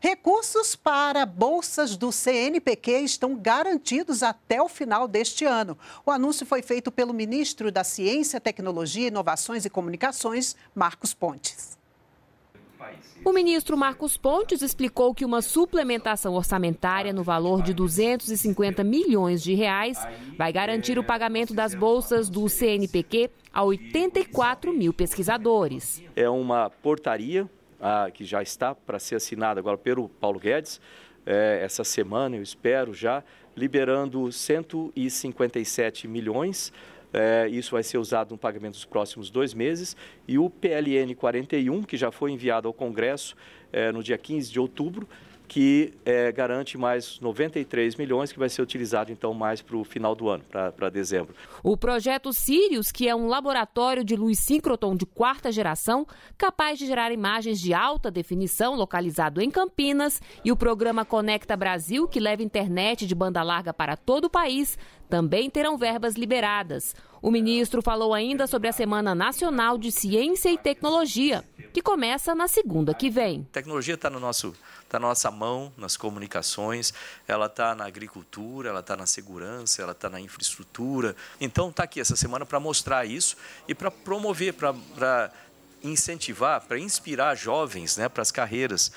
Recursos para bolsas do CNPq estão garantidos até o final deste ano. O anúncio foi feito pelo ministro da Ciência, Tecnologia, Inovações e Comunicações, Marcos Pontes. O ministro Marcos Pontes explicou que uma suplementação orçamentária no valor de 250 milhões de reais vai garantir o pagamento das bolsas do CNPq a 84 mil pesquisadores. É uma portaria que já está para ser assinada agora pelo Paulo Guedes, é, essa semana, eu espero já, liberando 157 milhões é, isso vai ser usado no pagamento dos próximos dois meses. E o PLN 41, que já foi enviado ao Congresso é, no dia 15 de outubro, que é, garante mais 93 milhões, que vai ser utilizado então mais para o final do ano, para dezembro. O projeto Sirius, que é um laboratório de luz síncroton de quarta geração, capaz de gerar imagens de alta definição, localizado em Campinas, e o programa Conecta Brasil, que leva internet de banda larga para todo o país, também terão verbas liberadas. O ministro falou ainda sobre a Semana Nacional de Ciência e Tecnologia, que começa na segunda que vem. A tecnologia está no nosso está na nossa mão, nas comunicações, ela está na agricultura, ela está na segurança, ela está na infraestrutura. Então, está aqui essa semana para mostrar isso e para promover, para incentivar, para inspirar jovens né, para as carreiras.